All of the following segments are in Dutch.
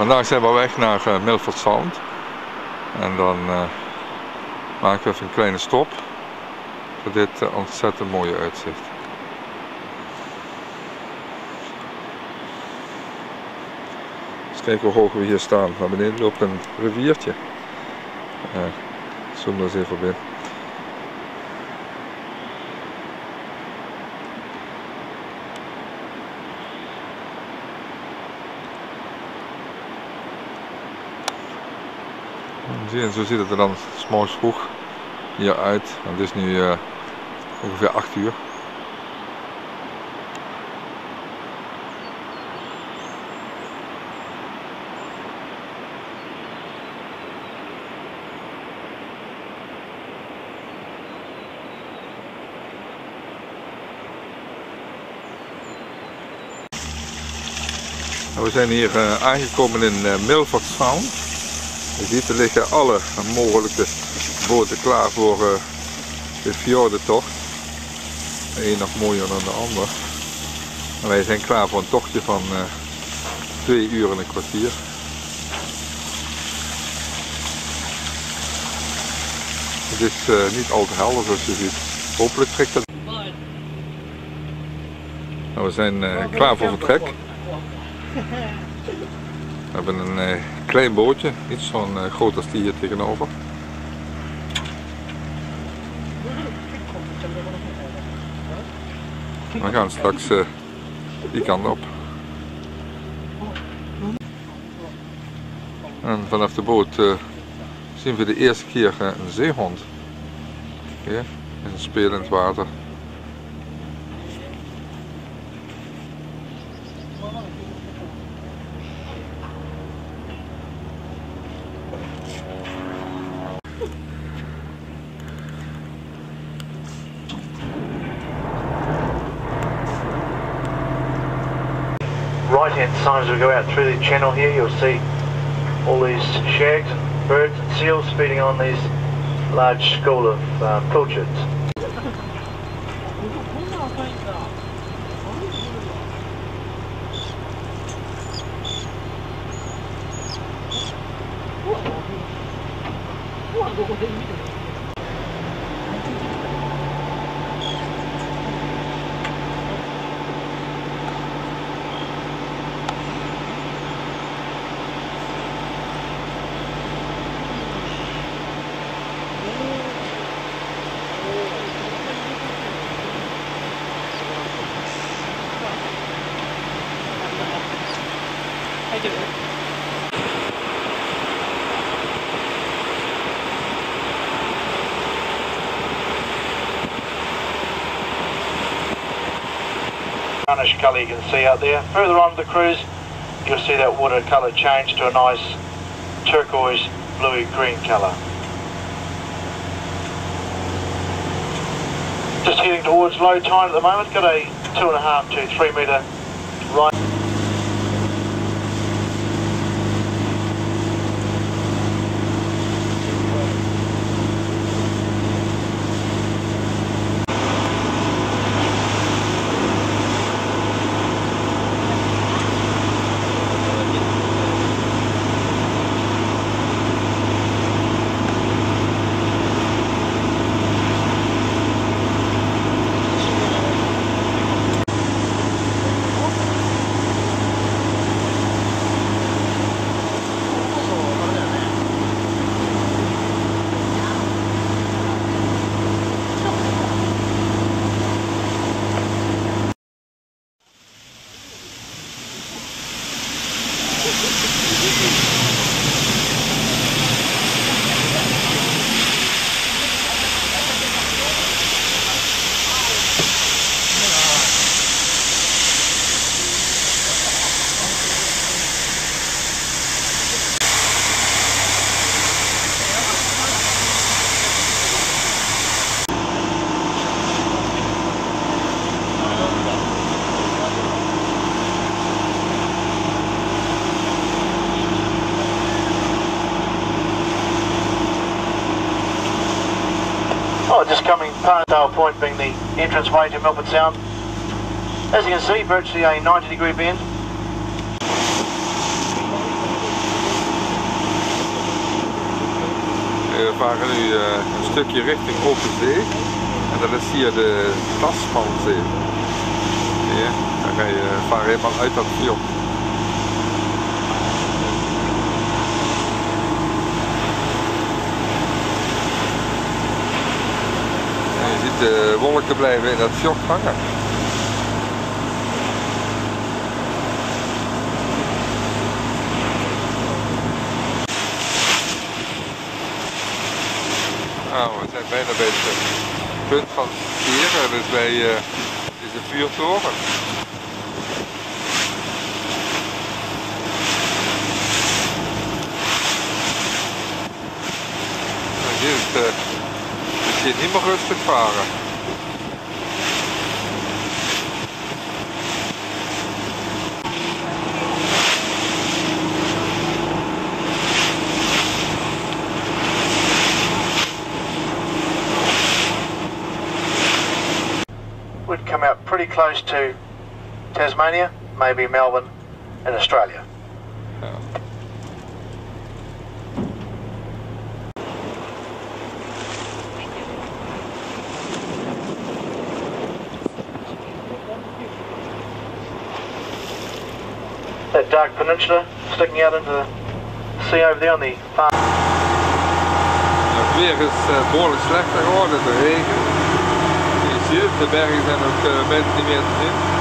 Vandaag zijn we weg naar uh, Milford Sound. En dan uh, maken we even een kleine stop voor dit uh, ontzettend mooie uitzicht. Eens kijken hoe hoog we hier staan. Naar beneden loopt een riviertje. Uh, zoom er eens even op. En zo ziet het er dan s'morgens vroeg hier uit. Het is nu uh, ongeveer 8 uur. We zijn hier uh, aangekomen in uh, Milford Sound. Je ziet er liggen alle mogelijke boten klaar voor uh, de fjordentocht. De een nog mooier dan de ander. En wij zijn klaar voor een tochtje van uh, twee uur en een kwartier. Het is uh, niet al te helder zoals je ziet. Hopelijk trekt het. Nou, we zijn klaar voor vertrek. We hebben een klein bootje, niet zo'n uh, groot als die hier tegenover. We gaan straks uh, die kant op. En vanaf de boot zien we de eerste keer een zeehond. In spelend water. Side as we go out through the channel here you'll see all these shags birds and seals feeding on these large school of uh, pilchards. Brownish colour you can see out there. Further on the cruise, you'll see that water colour change to a nice turquoise, bluey green colour. Just heading towards low tide at the moment, got a two and a half to three metre right. just coming Parnasdale Point being the entrance way to Melbourne Sound. As you can see, virtually a 90 degree bend. Eh, we varen nu eh, een stukje richting Open Zee. En dat is hier de Tasmanzee. van Zee. Ja, dan ga je eh, varen helemaal uit dat fjord. De wolken blijven in dat fjord hangen. Nou, we zijn bijna bij het eh, punt van Vieren, dus bij uh, deze vuurtoren. Nou, hier is het, We'd come out pretty close to Tasmania, maybe Melbourne and Australia. Peninsula sticking out into the sea over there on the far Het weer is eh, behoorlijk slechter geworden, de regen. Je ziet bergen zijn ook mensen niet.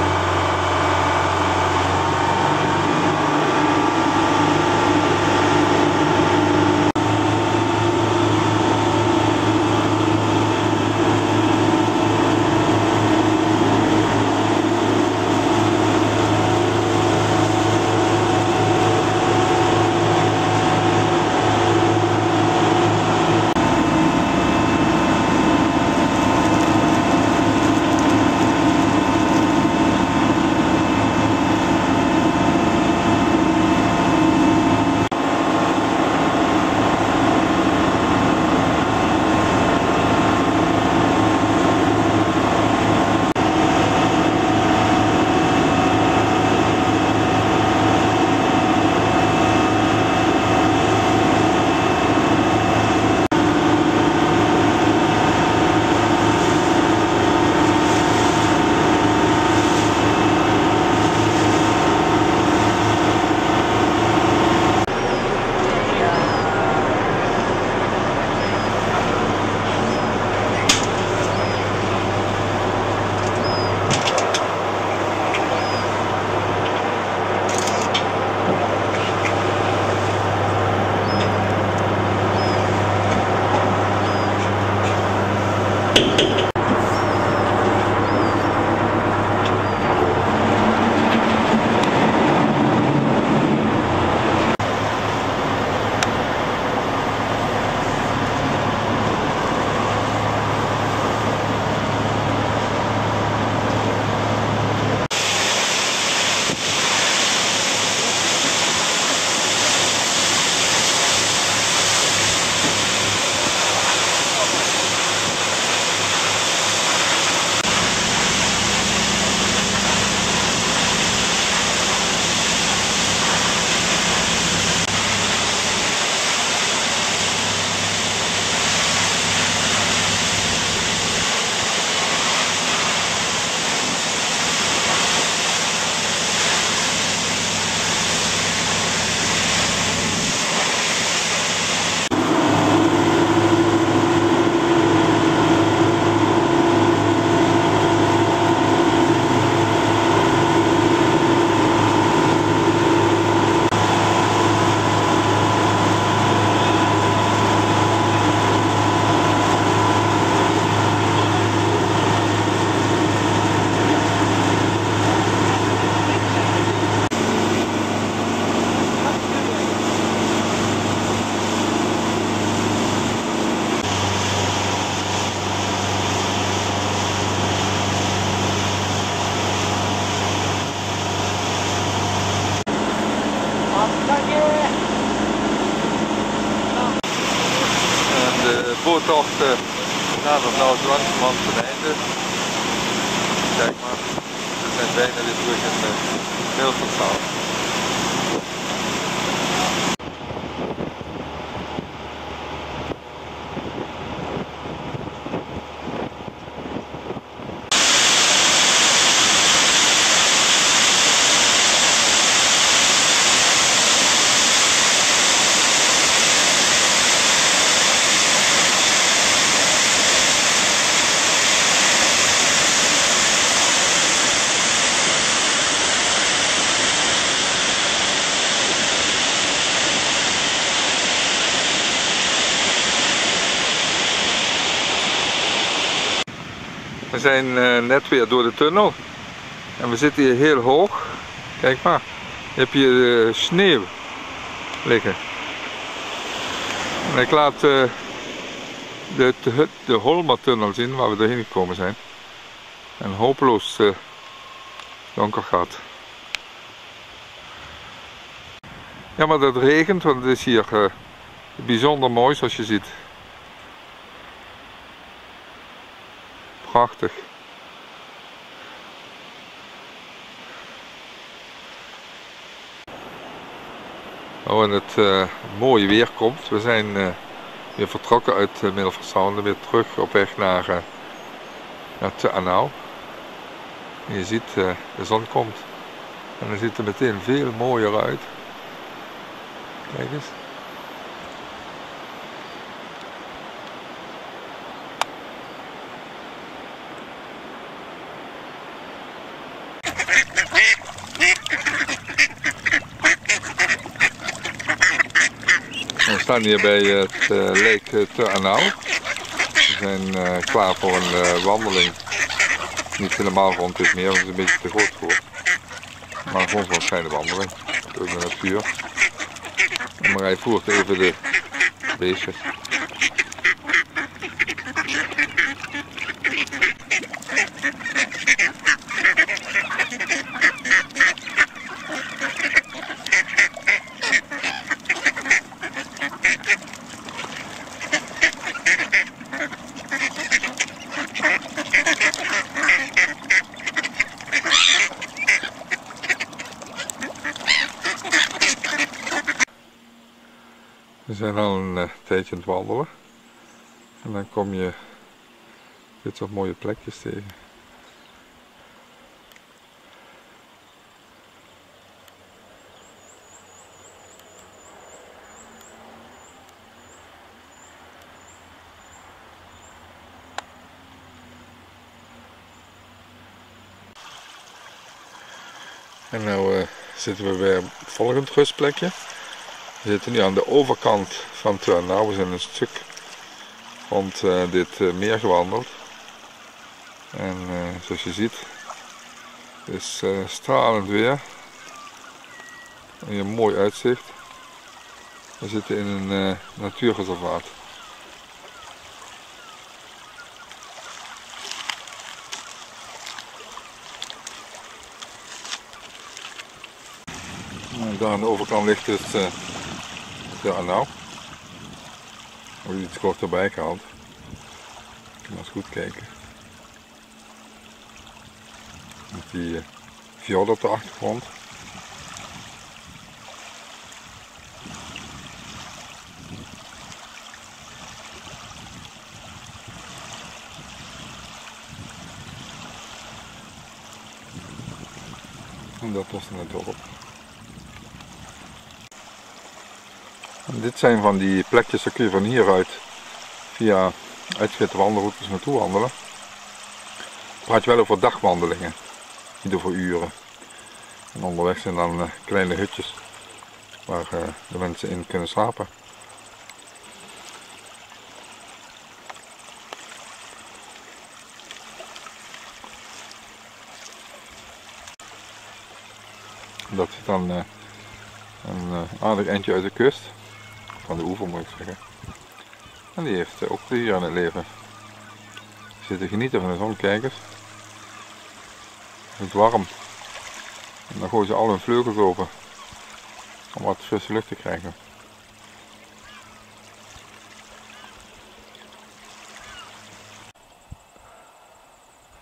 We zijn eh, net weer door de tunnel. En we zitten hier heel hoog. Kijk maar. Je hebt hier de sneeuw liggen. En ik laat uh, de, de, de Holma-tunnel zien waar we doorheen gekomen zijn. En hopeloos donker gaat. Ja, maar dat regent, want het is hier bijzonder mooi zoals je ziet. Prachtig. Oh, en het uh, mooie weer komt. We zijn uh, weer vertrokken uit uh, Middelversouwen, weer terug op weg naar, uh, naar Te Anau. En je ziet, de zon komt. En dan ziet er meteen veel mooier uit. Kijk eens. We staan hier bij het uh, Lake Te Anau. We zijn uh, klaar voor een wandeling. Niet helemaal rond dit meer, want het is een beetje te groot voor. Maar gewoon voor een kleine wandeling door de natuur. En Marij voert even de beestjes. We zijn al een uh, tijdje het wandelen. En dan kom je dit soort mooie plekjes tegen. En nu uh, zitten we bij het volgende rustplekje. We zitten nu aan de overkant van Turnau. We zijn een stuk rond uh, dit uh, meer gewandeld. En uh, zoals je ziet, is stralend weer. En een mooi uitzicht. We zitten in een natuurreservaat. Daar aan de overkant ligt het ja, nou. Wordt iets korterbij gehaald. Ik kan eens goed kijken. Met die fjord op de achtergrond. En dat was het dorp. Dit zijn van die plekjes, daar kun je van hieruit via uitgewitte wandelroutes naartoe wandelen. Praat je wel over dagwandelingen, niet over uren. En onderweg zijn dan uh, kleine hutjes waar uh, de mensen in kunnen slapen. Dat zit dan uh, een aardig eindje uit de kust van de oever moet ik zeggen. En die heeft ook plezier aan het leven. Zit te genieten van de zon, kijk eens. Het is warm. En dan gooien ze al hun vleugels open. Om wat frisse lucht te krijgen.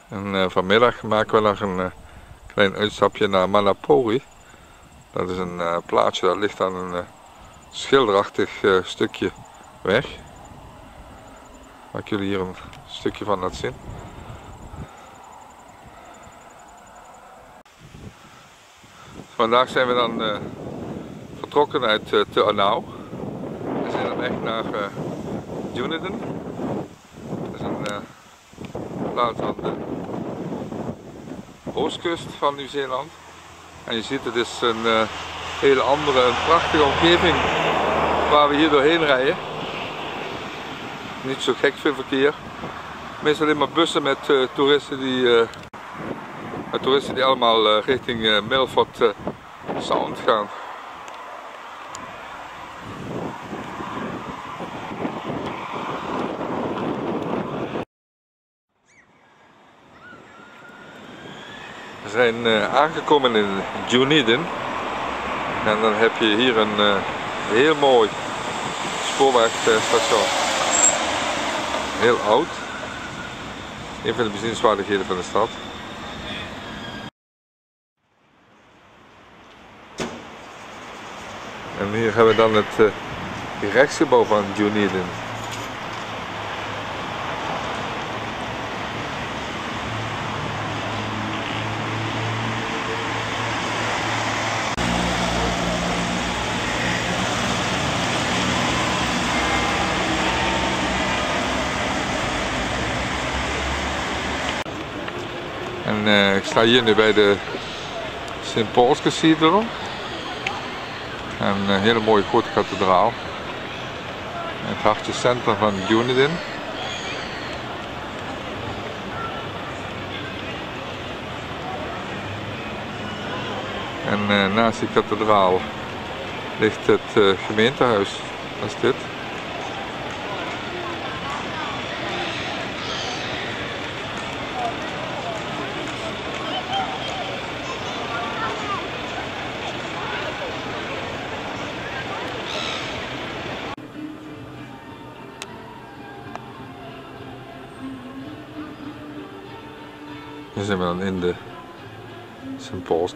En uh, vanmiddag maken we nog een uh, klein uitstapje naar Manapori. Dat is een plaatsje dat ligt aan een schilderachtig uh, stukje weg. Waar ik jullie hier een stukje van laat zien. Vandaag zijn we dan uh, vertrokken uit uh, Te Anau. We zijn op weg naar uh, Dunedin. Dat is een plaats aan de oostkust van Nieuw-Zeeland. En je ziet het is een hele andere, een prachtige omgeving waar we hier doorheen rijden. Niet zo gek veel verkeer. Meestal alleen maar bussen met uh, toeristen die, uh, toeristen die allemaal uh, richting Milford Sound gaan. We zijn aangekomen in Dunedin en dan heb je hier een heel mooi spoorwegstation. Heel oud. Een van de bezienswaardigheden van de stad. En hier hebben we dan het uh, gerechtsgebouw van Dunedin. Uh, ik sta hier nu bij de St. Paul's Cathedral. Een hele mooie grote kathedraal. Het hartje centrum van Dunedin. En uh, naast die kathedraal ligt het gemeentehuis. Dat is dit. Zijn we dan in de St. Paul's.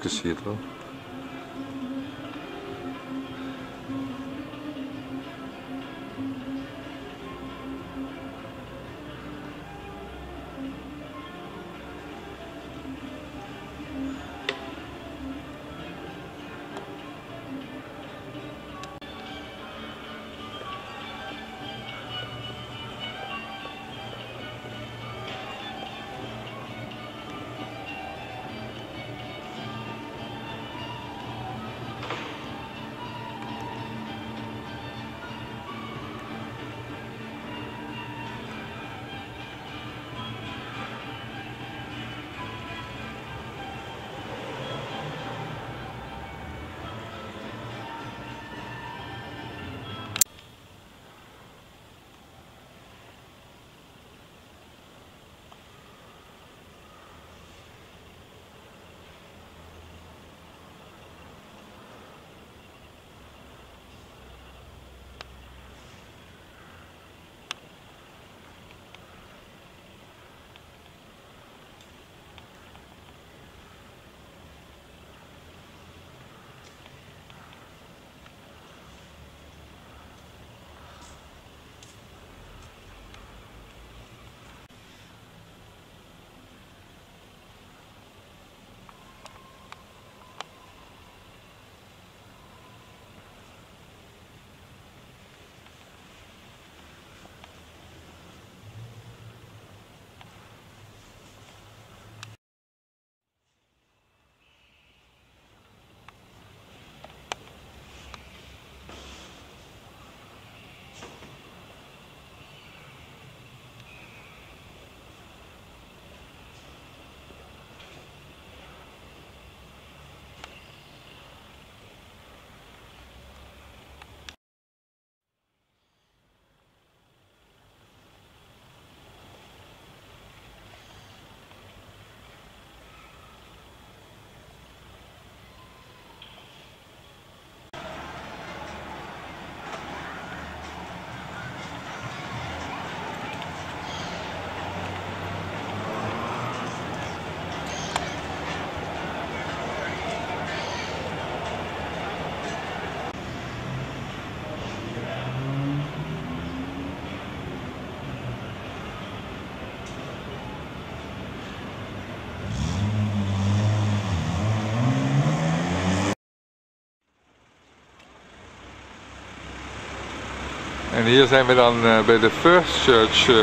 En hier zijn we dan eh, bij de First Church eh,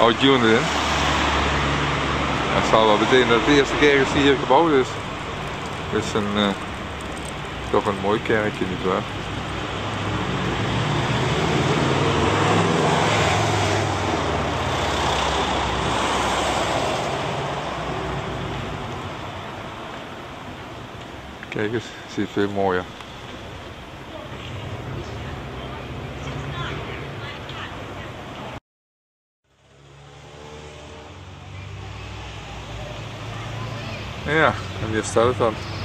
uit Union. Dat zal wel betekenen dat het de eerste kerk is die hier gebouwd is. Het is een, eh, toch een mooi kerkje, nietwaar? Kijk eens, ziet veel mooier. Ja, en hier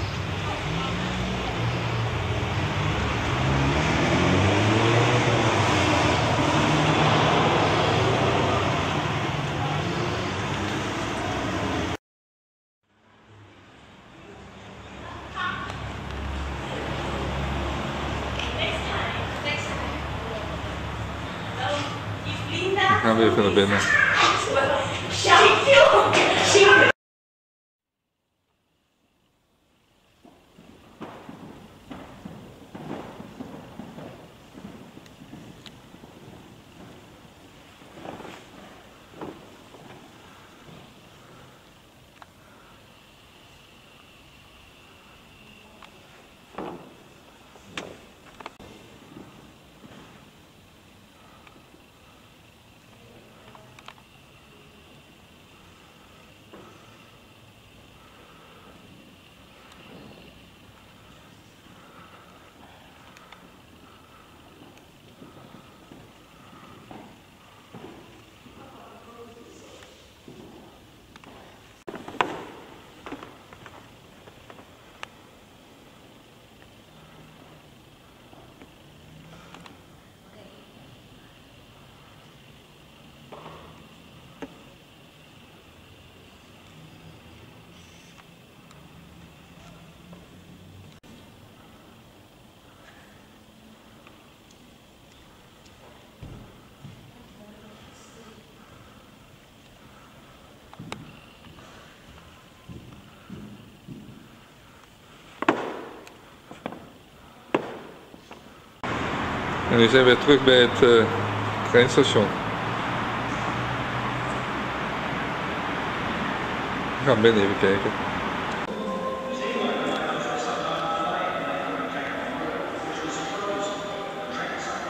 En nu zijn we terug bij het eh, treinstation. We gaan binnen even kijken.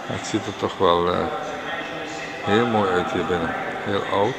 Het ziet er toch wel eh, heel mooi uit hier binnen. Heel oud.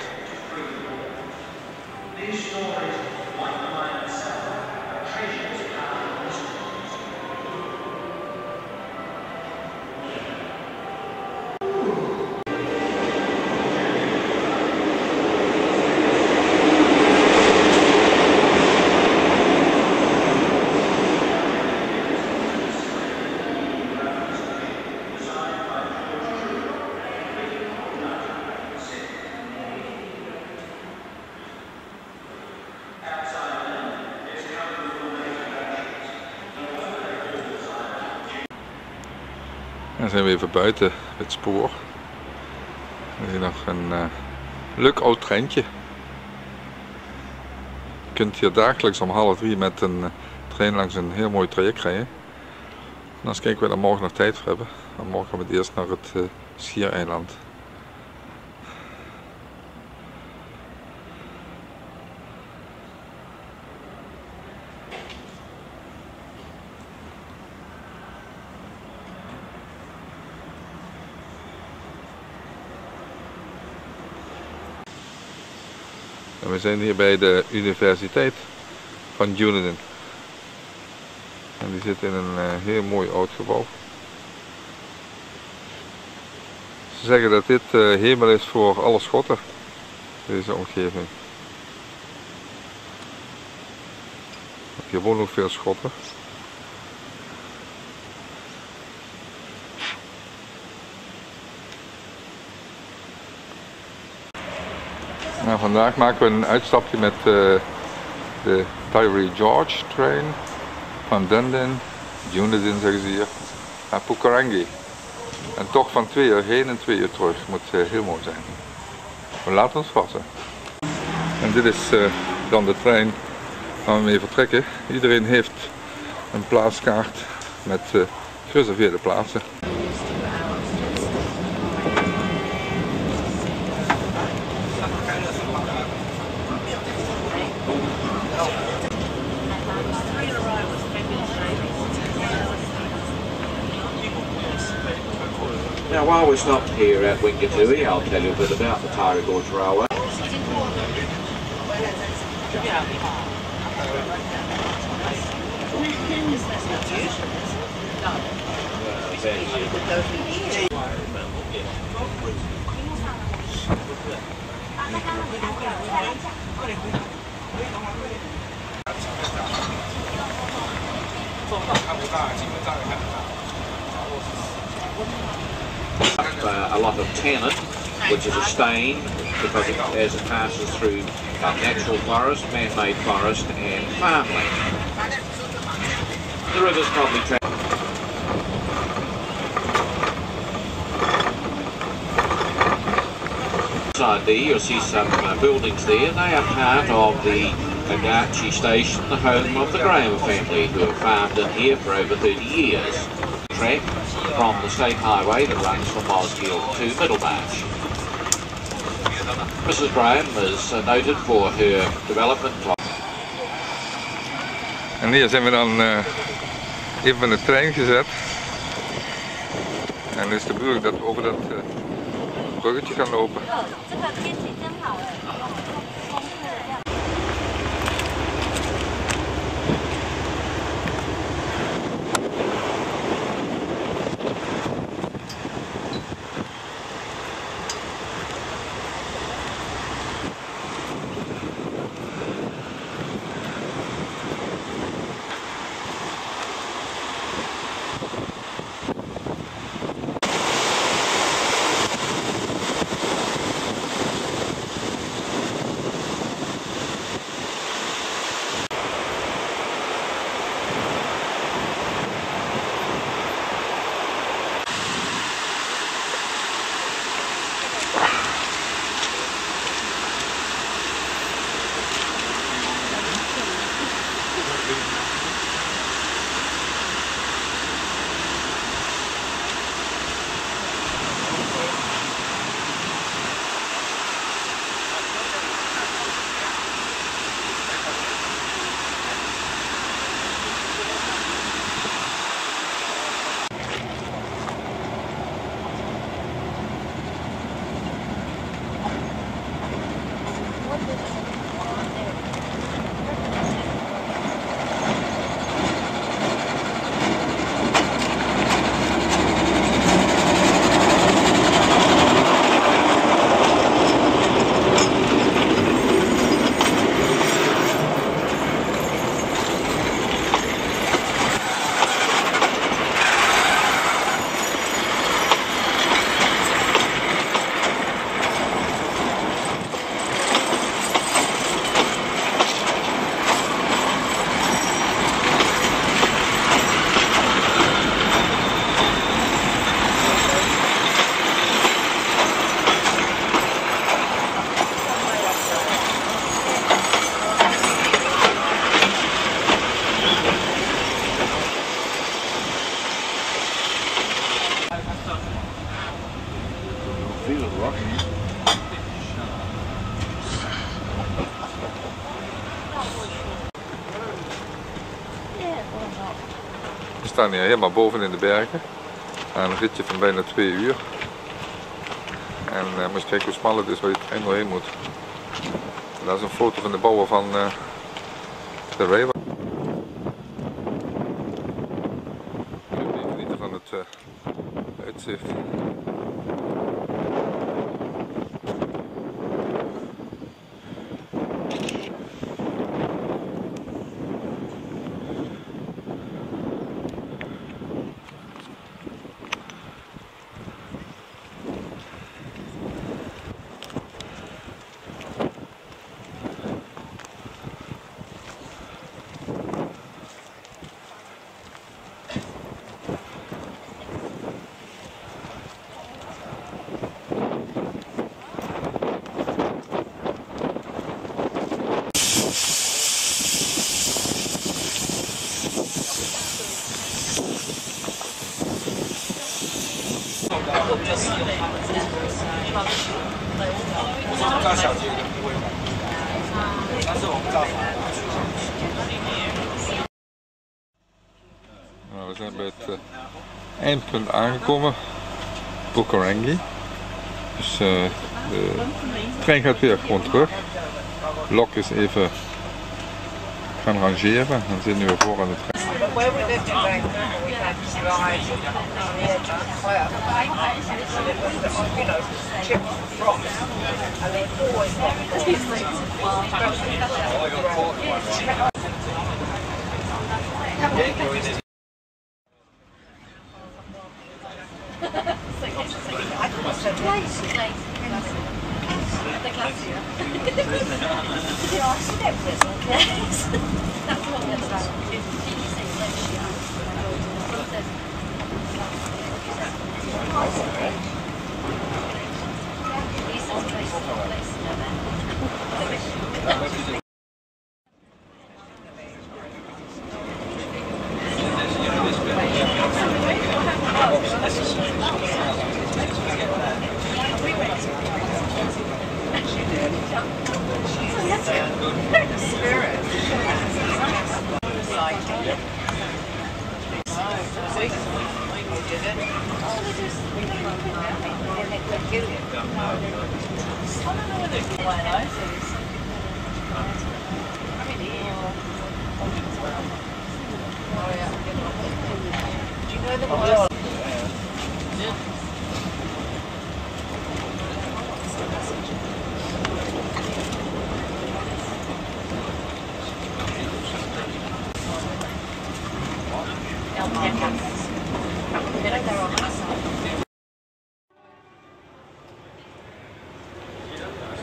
Dan zijn we even buiten het spoor. Er is nog een uh, leuk oud treintje. Je kunt hier dagelijks om half drie met een uh, trein langs een heel mooi traject rijden. En als kijken we daar morgen nog tijd voor hebben. Dan morgen gaan we eerst naar het uh, Schiereiland. We zijn hier bij de Universiteit van Dunedin. En die zit in een uh, heel mooi oud gebouw. Ze zeggen dat dit uh, hemel is voor alle schotten, deze omgeving. Hier wonen ook veel schotten. Vandaag maken we een uitstapje met uh, de Tyree George train van Dunedin, Dunedin zeggen ze hier, naar Pukerangi. En toch van twee uur heen en twee uur terug. Moet uh, heel mooi zijn. We laten ons vatten. En dit is uh, dan de trein waar we mee vertrekken. Iedereen heeft een plaatskaart met gereserveerde plaatsen. We're stopped here at Wingatui, I'll tell you a bit about the Tyra Gorge Railway. Uh, a lot of tannin, which is a stain because it, as it passes through uh, natural forest, man-made forest, and farmland. The river's probably Inside there, you'll see some uh, buildings there. They are part of the Agachi Station, the home of the Graham family, who have farmed in here for over 30 years. Track from the state highway that runs from Mosgiel to Middlemarch. Mrs. Graham is uh, noted for her development En hier zijn we dan eh, even de trein gezet. En is de bedoeling dat we over dat eh, bruggetje gaan lopen. 这 staan hier helemaal boven in de bergen. Een ritje van bijna twee uur. En uh, moet je kijken hoe smal het is waar je trein doorheen moet. Dat is een foto van de bouwer van uh, de railway. Even genieten van het uh, uitzicht. Nou, we zijn bij het uh, eindpunt aangekomen, Bukarangi. Dus uh, de trein gaat weer gewoon terug. Lok is even gaan rangeren en zit nu weer voor aan de trein. 私の名前は?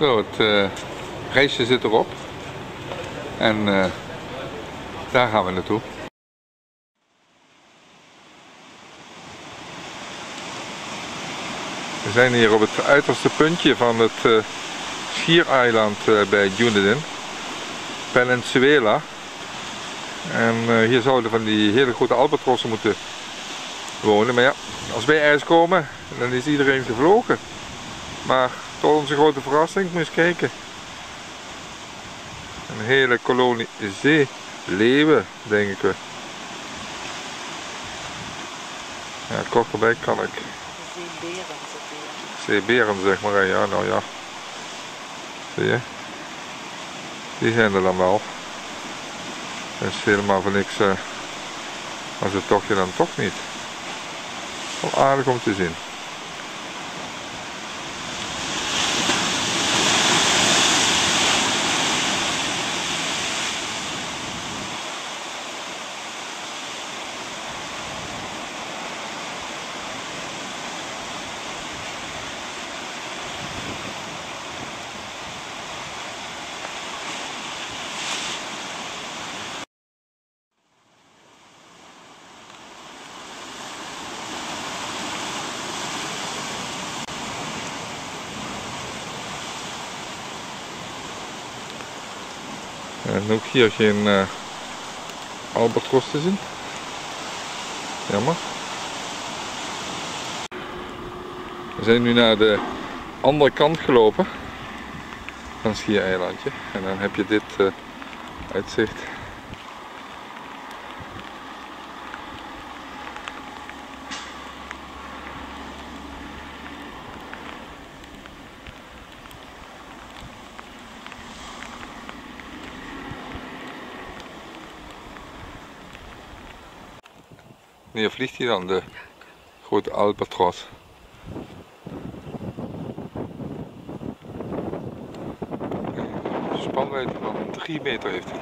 Zo, het eh, reisje zit erop. En eh, daar gaan we naartoe. We zijn hier op het uiterste puntje van het eh, schiereiland bij Dunedin. Peninsuela. En hier zouden van die hele grote albatrossen moeten wonen. Maar ja, als wij ergens komen, dan is iedereen gevlogen. Maar tot onze grote verrassing, moet je eens kijken. Een hele kolonie zeeleeuwen, denk ik. Ja, kort erbij kan ik. Zeeberen zeg maar, ja nou ja. Zie je? Die zijn er dan wel. Dat is helemaal voor niks, eh, als het tochtje dan toch niet. Wel aardig om te zien. En ook hier geen uh, albatros te zien. Jammer. We zijn nu naar de andere kant gelopen van Schiereilandje. En dan heb je dit uh, uitzicht. Vliegt hij dan, de grote albatros. Spanwijdte van 3 meter heeft hij.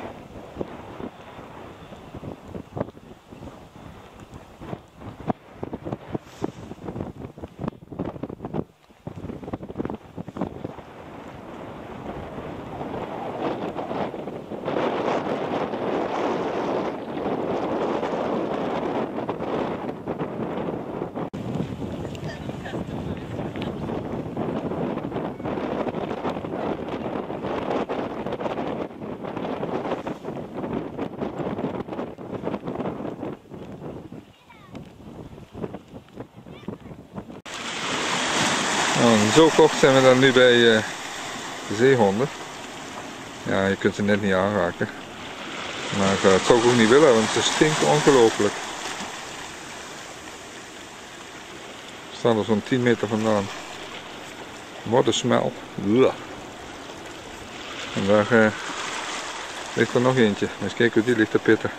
Nou, zo kort zijn we dan nu bij de zeehonden. Ja, je kunt ze net niet aanraken. Maar dat zou ik ook niet willen, want ze stinken ongelooflijk. Ze staan er zo'n 10 meter vandaan. Wat een smel. Uah. En daar uh, ligt er nog eentje. Eens kijken hoe die ligt te pitten.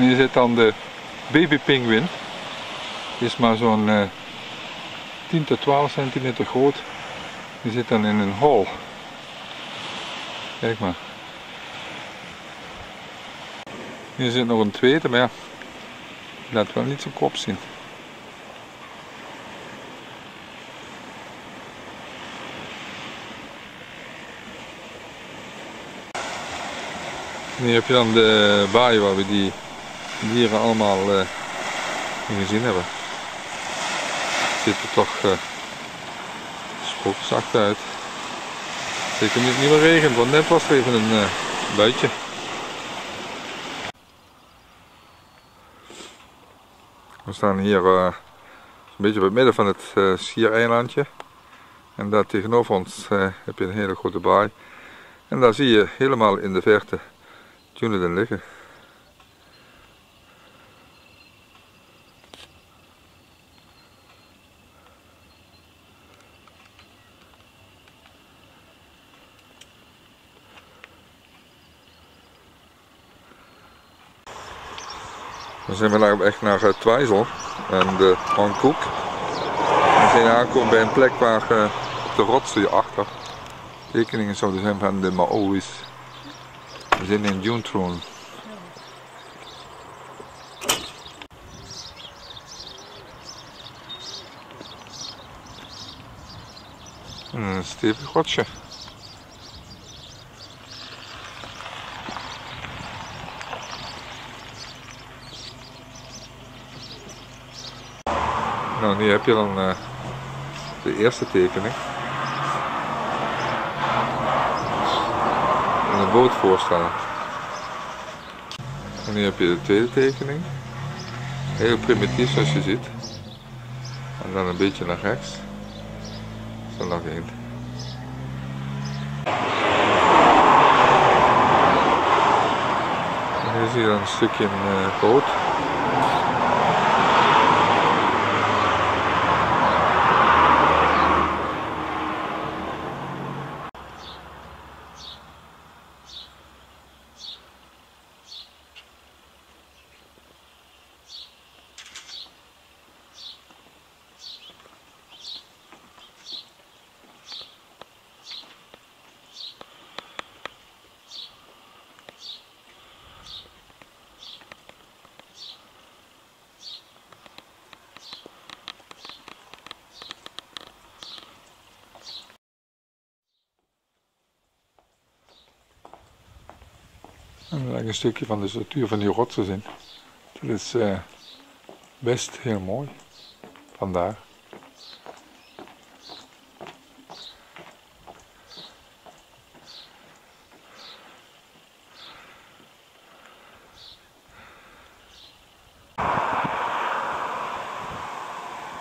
En hier zit dan de babypinguïn. Die is maar zo'n eh 10 tot 12 centimeter groot. Die zit dan in een hol. Kijk maar. Hier zit nog een tweede, maar ja, laat wel niet zijn kop zien. En hier heb je dan de baai waar we die dieren allemaal eh, in gezien hebben. Ziet er toch uh, spookzacht uit. Zeker nu het niet meer regent, want net was even een uh, buitje. We staan hier uh, een beetje op het midden van het uh, schiereilandje. En daar tegenover ons heb je een hele grote baai. En daar zie je helemaal in de verte Tuneden liggen. Zijn we op weg naar uh, Twijzel en de Hankoek. We zijn aangekomen bij een plek waar uh, de rots hierachter tekeningen zouden zijn van de Maoris. We zijn in Juntroon. Een stevig rotsje. Nou, nu heb je dan uh, de eerste tekening. En een boot voorstaan. En nu heb je de tweede tekening. Heel primitief zoals je ziet. En dan een beetje naar rechts. Zo nog één. En hier zie je dan een stukje boot. Een stukje van de structuur van die rotsen in. Dat is uh, best heel mooi. Vandaar.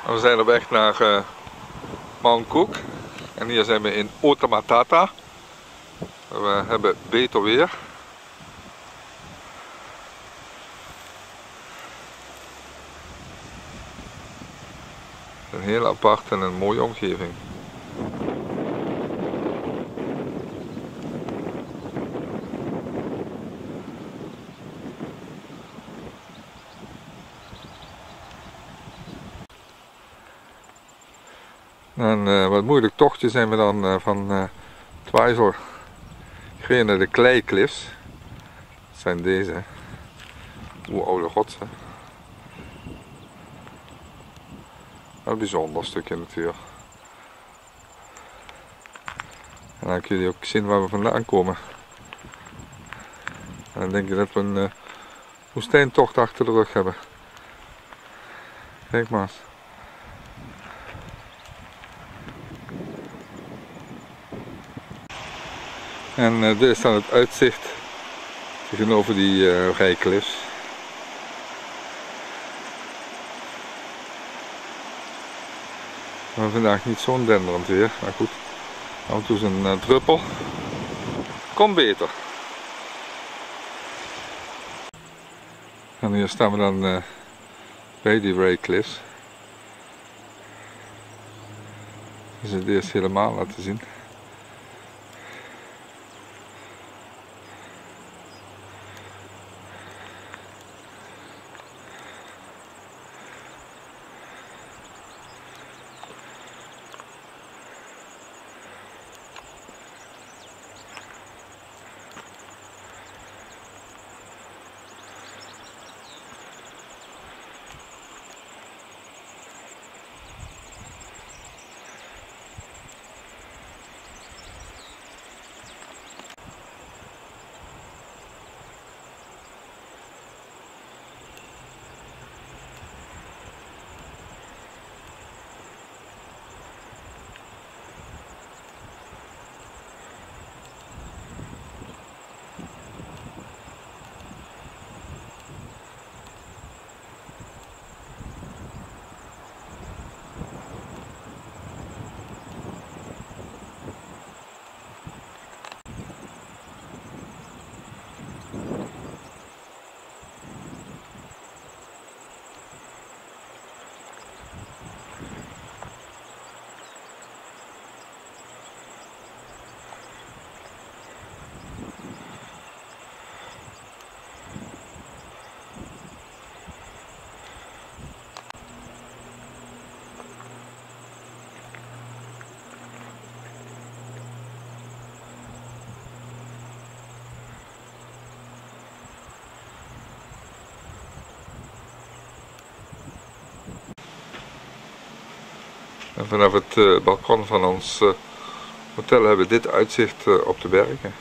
We zijn op weg naar uh. En hier zijn we in Otamatata. We hebben beter weer. Heel apart en een mooie omgeving. En uh, wat moeilijk tochtje zijn we dan uh, van uh, Twijzel gereden naar de Kleicliffs. Dat zijn deze. Hoe oude rotsen. Een bijzonder stukje natuur. En dan kun je ook zien waar we vandaan komen. En dan denk je dat we een uh, achter de rug hebben. Kijk maar. En dit is dan het uitzicht tegenover die uh. Vandaag niet zo'n denderend weer, maar goed. Af en toe is een uh, druppel. Kom beter. En hier staan we dan uh, bij die Ray Cliffs. Dus het eerst helemaal laten zien. Vanaf het eh, balkon van ons eh, hotel hebben we dit uitzicht eh, op de bergen.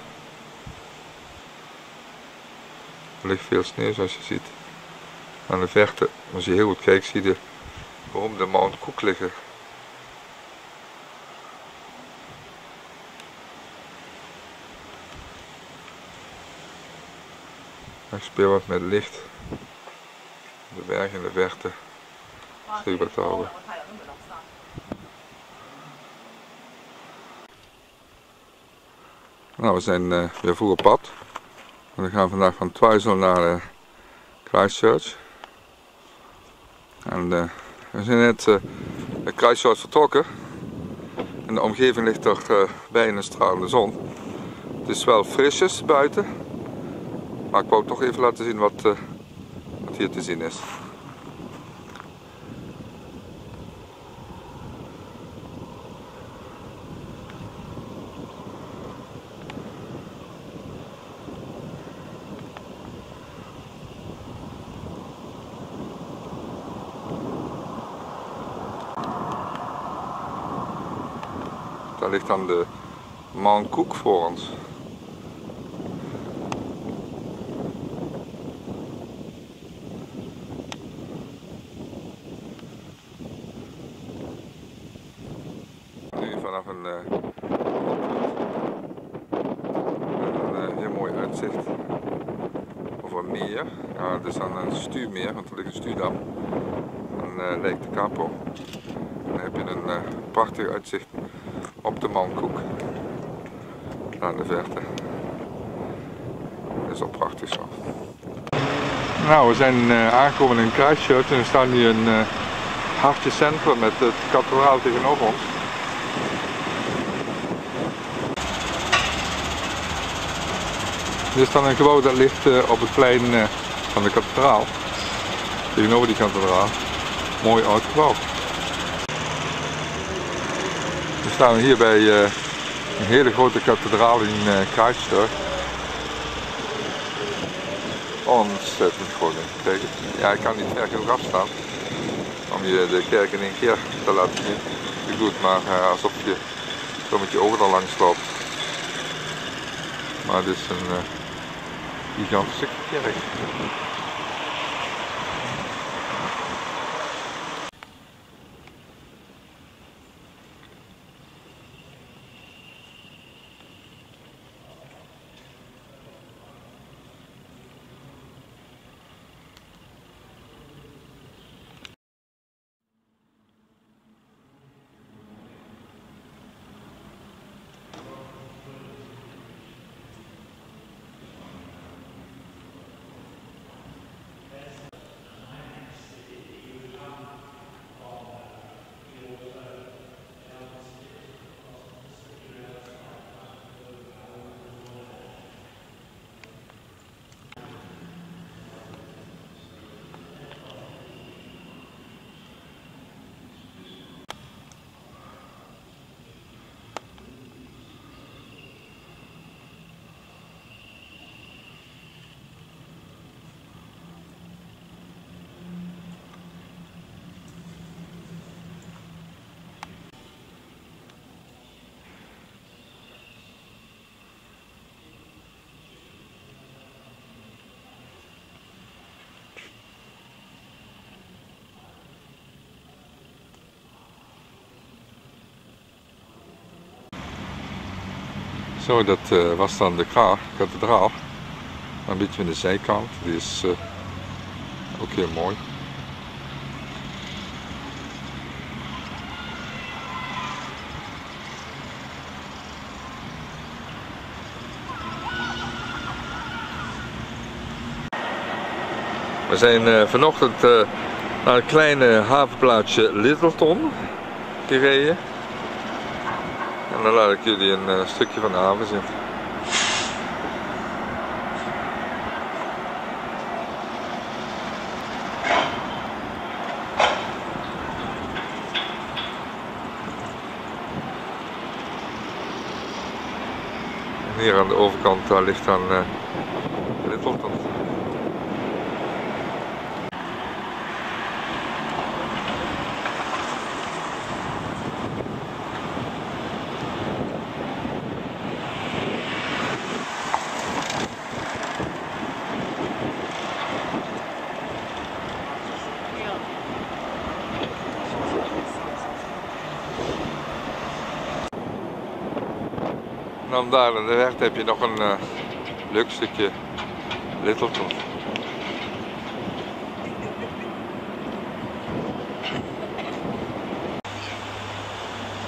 Er ligt veel sneeuw zoals je ziet. Aan de verte, als je heel goed kijkt, zie je de beroemde Mount Cook liggen. Ik speel wat met licht. De berg in de verte. Te houden. Nou, we zijn eh, weer vroeg op pad. We gaan vandaag van Twizel naar eh, Christchurch. En eh, we zijn net naar Christchurch vertrokken. En de omgeving ligt er bij een stralende zon. Het is wel frisjes buiten. Maar ik wou toch even laten zien wat, wat hier te zien is. Ligt dan de Cook voor ons. Nu vanaf een, uh, een uh, heel mooi uitzicht over een meer. Ja, het is dan een stuurmeer, want er ligt een stuurdam. En uh, Lake de Capo. Dan heb je een prachtig uitzicht Mankoek. Aan de verte. Dat is al prachtig zo. Nou, we zijn uh, aangekomen in Christchurch en we staan hier in uh, hartje centrum met het kathedraal tegenover ons. Dit is dan een gebouw dat ligt uh, op het plein van de kathedraal. Tegenover die kathedraal. Mooi oud gebouw. We staan hier bij uh, een hele grote kathedraal in uh, Christchurch. Ontzettend. Kijk, ja, ik kan niet ver genoeg afstaan om je de kerk in één keer te laten zien. Je doet maar alsof je zo met je ogen er langs loopt. Maar het is een gigantische kerk. Zo, dat uh, was dan de kathedraal. Een beetje aan de zijkant, die is uh, ook heel mooi. We zijn uh, vanochtend naar het kleine havenplaatsje Littleton gereden. En dan laat ik jullie een uh, stukje van de haven zien. En hier aan de overkant daar ligt dan uh, Littleton. Dan daar aan de weg heb je nog een eh, leuk stukje Littleton.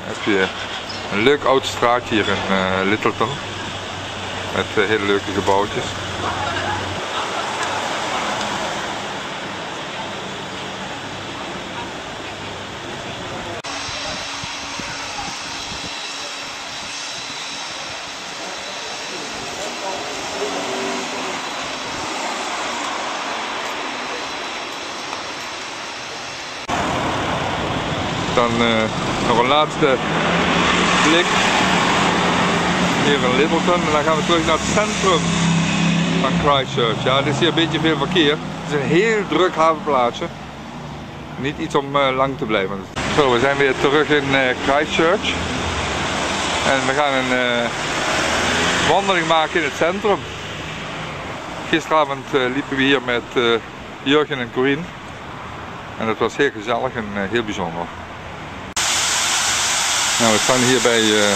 heb je een leuk oud straatje hier in eh, Littleton. Met eh, hele leuke gebouwtjes. Nog een laatste blik hier in Littleton en dan gaan we terug naar het centrum van Christchurch. Ja, er is hier een beetje veel verkeer. Het is een heel druk havenplaatsje. Niet iets om eh, lang te blijven. Zo, we zijn weer terug in eh, Christchurch. En we gaan een eh, wandeling maken in het centrum. Gisteravond eh, liepen we hier met eh, Jurgen en Corine. En dat was heel gezellig en eh, heel bijzonder. Nou, we staan hier bij eh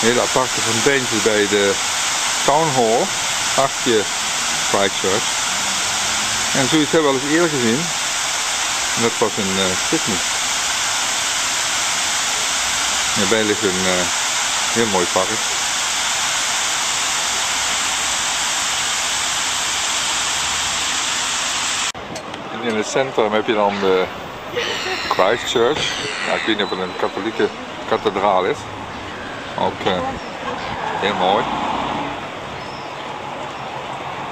hele aparte fonteintjes bij de Town Hall, hartje Christchurch. En zoiets hebben we al eens eerder gezien. En dat was in eh, Sydney. Hierbij ligt een eh, heel mooi park. In het centrum heb je dan de Christchurch. Ik weet niet of het een katholieke kathedraal is. Ook eh, heel mooi.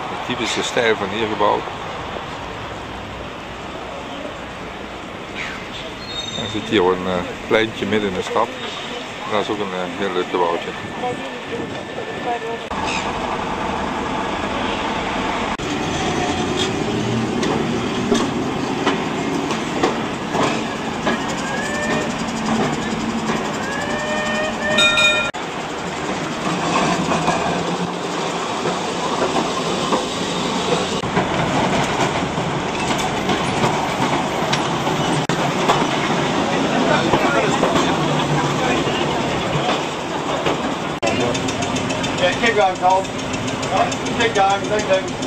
De typische stijl van hier gebouwd. En je ziet hier een uh, pleintje midden in de stad. Dat is ook een uh, heel leuk gebouwtje. không? Thích ra, thích chừng.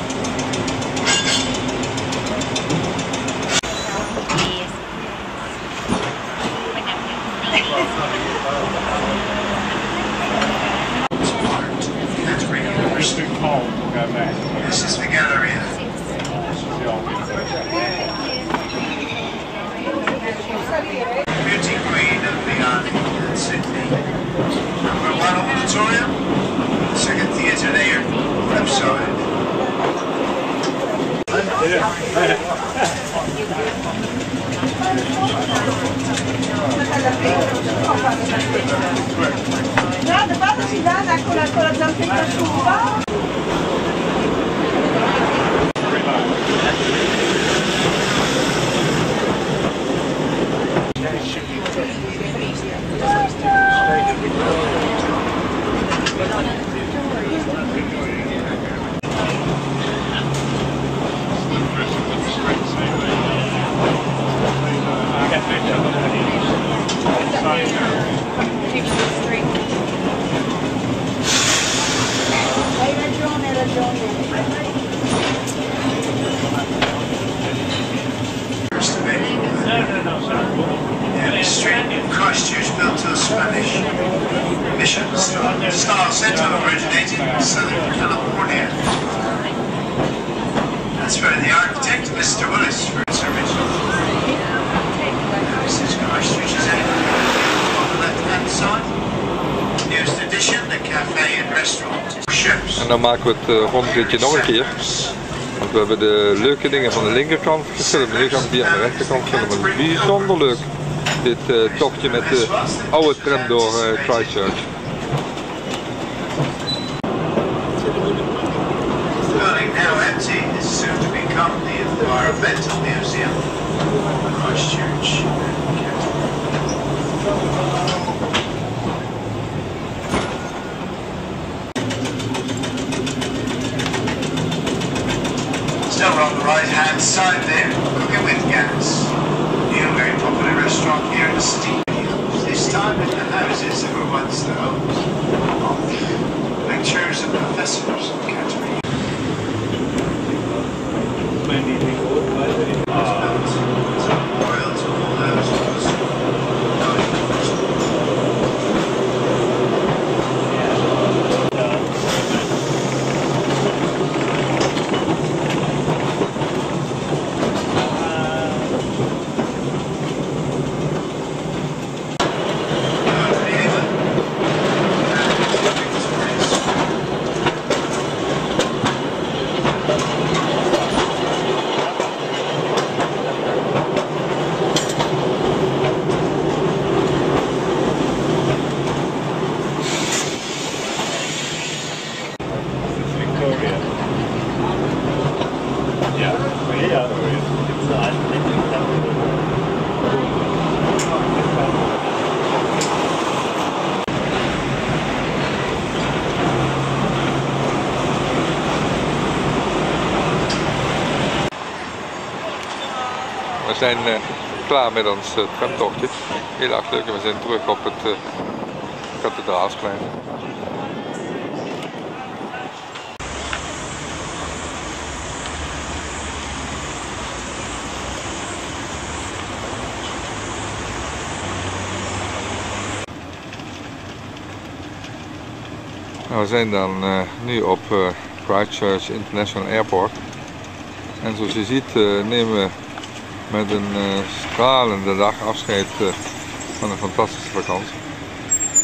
Het rondritje nog een keer. Want we hebben de leuke dingen van de linkerkant gefilmd. Nu gaan we aan de rechterkant filmen. Bijzonder leuk. Dit eh, tochtje met de oude tram door eh, Christchurch. Zijn eh, klaar met ons tramtochtje. Heel erg leuk en we zijn terug op het uh, kathedraalsplein. Nou, we zijn dan nu op uh, Christchurch International Airport. En zoals je ziet nemen we met een stralende dag afscheid van een fantastische vakantie.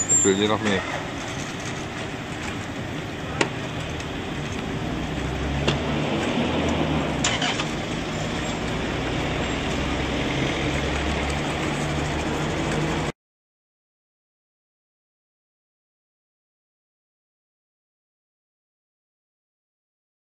Wat wil je nog meer?